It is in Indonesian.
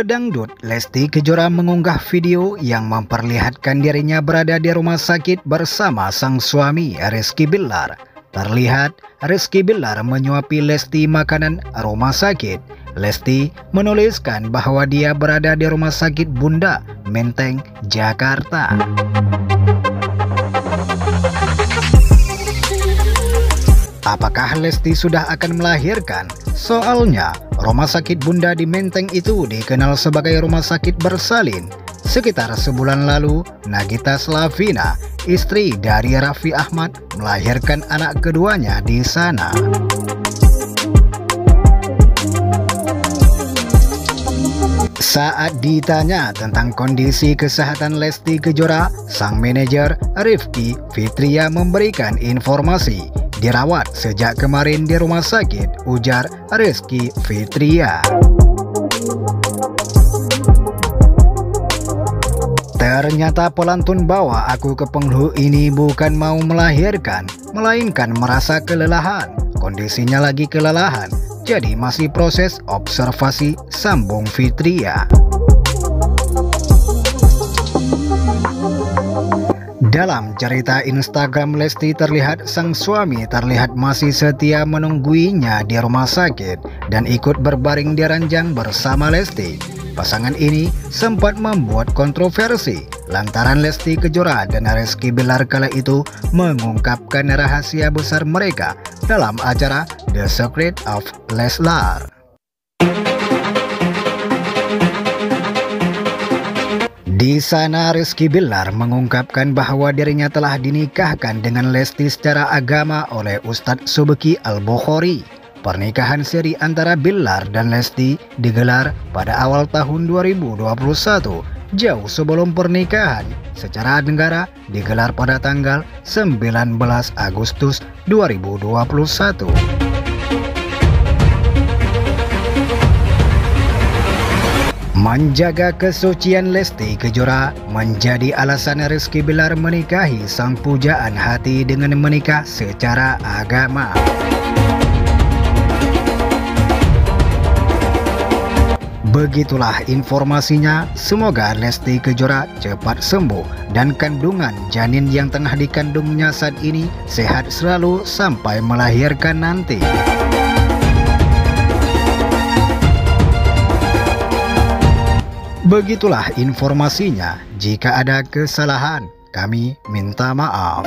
Pedangdut Lesti Kejora mengunggah video yang memperlihatkan dirinya berada di rumah sakit bersama sang suami Rizky Billar. Terlihat Rizky Billar menyuapi Lesti makanan rumah sakit. Lesti menuliskan bahwa dia berada di rumah sakit Bunda Menteng, Jakarta. Apakah Lesti sudah akan melahirkan? Soalnya, rumah sakit Bunda di Menteng itu dikenal sebagai rumah sakit bersalin. Sekitar sebulan lalu, Nagita Slavina, istri dari Raffi Ahmad, melahirkan anak keduanya di sana. Saat ditanya tentang kondisi kesehatan Lesti Kejora, sang manajer Rifki Fitria memberikan informasi dirawat sejak kemarin di rumah sakit, ujar Rizky Fitria. Ternyata pelantun bawa aku ke penghulu ini bukan mau melahirkan, melainkan merasa kelelahan. Kondisinya lagi kelelahan, jadi masih proses observasi sambung Fitria. Dalam cerita Instagram Lesti terlihat sang suami terlihat masih setia menungguinya di rumah sakit dan ikut berbaring di ranjang bersama Lesti. Pasangan ini sempat membuat kontroversi lantaran Lesti Kejora dan Rizky Bilar kala itu mengungkapkan rahasia besar mereka dalam acara The Secret of Leslar. Di sana Rizky Billar mengungkapkan bahwa dirinya telah dinikahkan dengan Lesti secara agama oleh Ustadz Subeki Al-Bukhari. Pernikahan seri antara Billar dan Lesti digelar pada awal tahun 2021, jauh sebelum pernikahan. Secara negara digelar pada tanggal 19 Agustus 2021. Menjaga kesucian Lesti Kejora menjadi alasan Rizky Bilar menikahi sang pujaan hati dengan menikah secara agama. Begitulah informasinya, semoga Lesti Kejora cepat sembuh dan kandungan janin yang tengah dikandungnya saat ini sehat selalu sampai melahirkan nanti. Begitulah informasinya. Jika ada kesalahan, kami minta maaf.